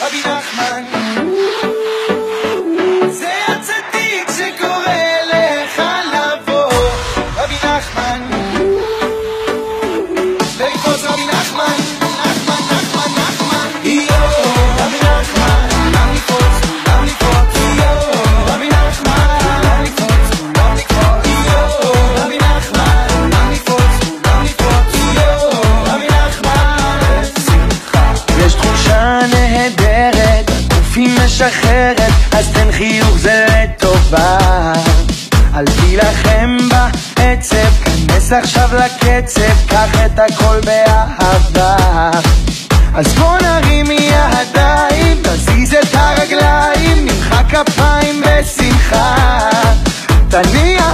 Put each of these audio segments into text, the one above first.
רבי נחמן זה הצדיק שקורא לך לבוא רבי נחמן ולקפוץ היא משחררת, אז תן חיוך זה לטובה. אל תילחם בעצב, כנס עכשיו לקצב, קח את הכל באהבה. אז בוא נרים ידיים, נזיז את הרגליים, נמחא כפיים בשמחה. תניע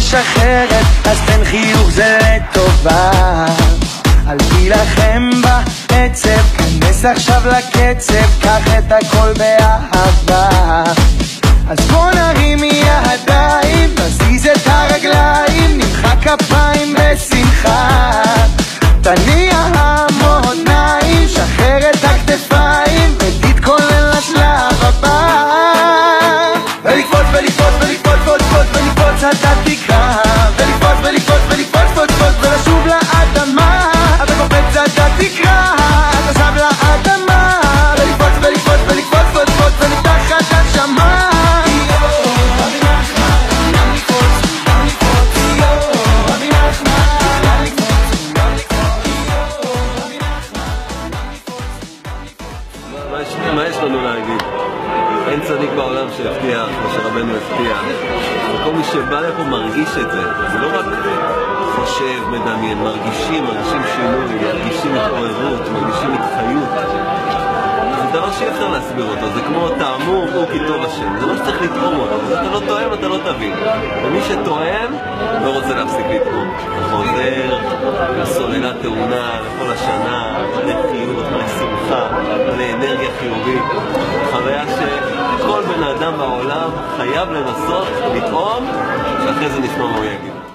היא משחררת, אז תן חיוך זה לטובה. אל תילחם בעצב, כנס עכשיו לקצב, קח את הכל באהבה. לנו להגיד? אין צדיק בעולם שהבטיח, כמו שרבנו הבטיח. וכל מי שבא לפה מרגיש את זה. זה לא רק חושב, מדמיין, מרגישים, מרגישים שינוי, מרגישים התעוררות, מרגישים התחיות. דבר שאי אפשר להסביר אותו, זה כמו טעמו הוא כי טוב השם, זה לא שצריך לטעום אותו, אם אתה לא טועם אתה לא תבין. ומי שטועם לא רוצה להפסיק לטעום. חוזר לסוללה טעונה לכל השנה, מלא חיוך, מלא שמחה, מלא אנרגיה חיובית. חוויה שכל בן אדם בעולם חייב לנסות לטעום, שאחרי זה נשמע מה הוא יגיד.